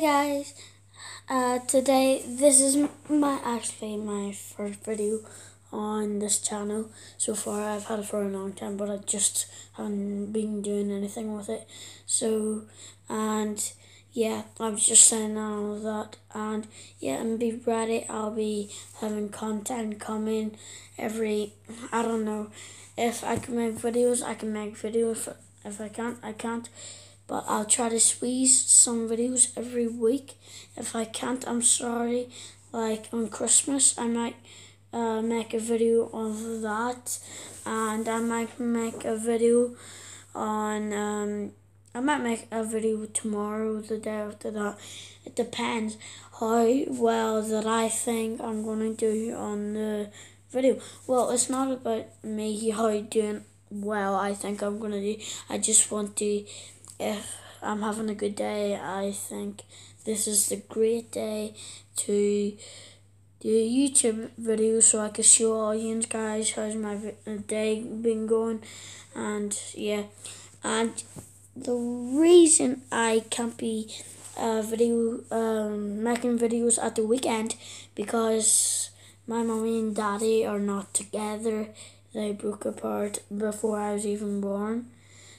Guys, uh, today this is my actually my first video on this channel. So far I've had it for a long time but I just haven't been doing anything with it. So and yeah, I was just saying all that. And yeah and be ready. I'll be having content coming every I don't know if I can make videos I can make videos. If I can't I can't but I'll try to squeeze some videos every week. If I can't, I'm sorry. Like on Christmas, I might uh, make a video of that, and I might make a video on. Um, I might make a video tomorrow, the day after that. It depends how well that I think I'm going to do on the video. Well, it's not about me how doing well I think I'm going to do. I just want to if I'm having a good day, I think this is the great day to do a YouTube video so I can show you guys how's my day been going. And yeah. And the reason I can't be uh, video um, making videos at the weekend because my mommy and daddy are not together. They broke apart before I was even born.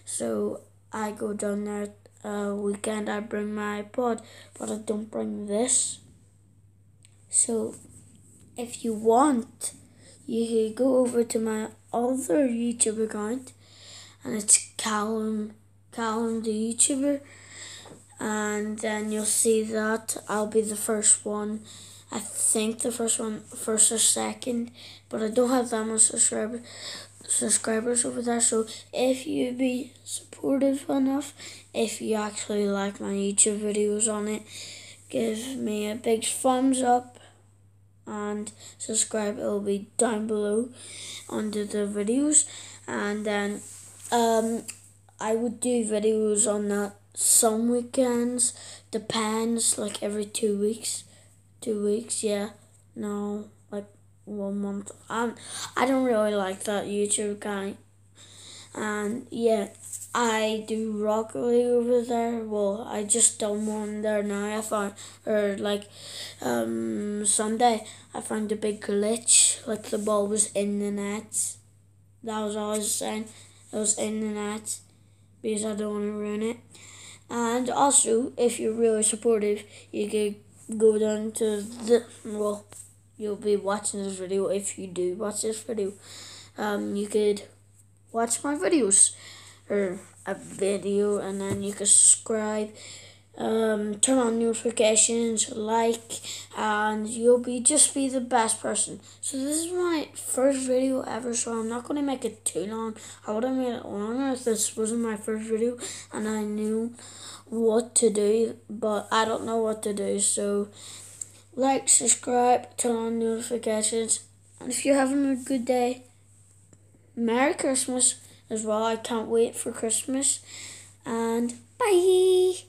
So I go down there uh, weekend, I bring my iPod, but I don't bring this. So, if you want, you can go over to my other YouTube account, and it's Callum, Callum the YouTuber, and then you'll see that I'll be the first one. I think the first one, first or second, but I don't have that much subscribers subscribers over there. So if you be supportive enough, if you actually like my YouTube videos on it, give me a big thumbs up and subscribe. It'll be down below under the videos. And then um, I would do videos on that some weekends. Depends, like every two weeks. Two weeks, yeah. No, one month. Um, I don't really like that YouTube guy. And yeah, I do Rocket League over there. Well, I just done one there now. I found, or like, um, Sunday, I found a big glitch. Like the ball was in the net. That was all I was saying. It was in the net because I don't want to ruin it. And also, if you're really supportive, you could go down to the well you'll be watching this video if you do watch this video. Um, you could watch my videos or a video and then you can subscribe. Um, turn on notifications like and you'll be just be the best person. So this is my first video ever so I'm not going to make it too long. I would have made it longer if this wasn't my first video and I knew what to do but I don't know what to do so like, subscribe, turn on notifications, and if you're having a good day, Merry Christmas as well. I can't wait for Christmas, and bye.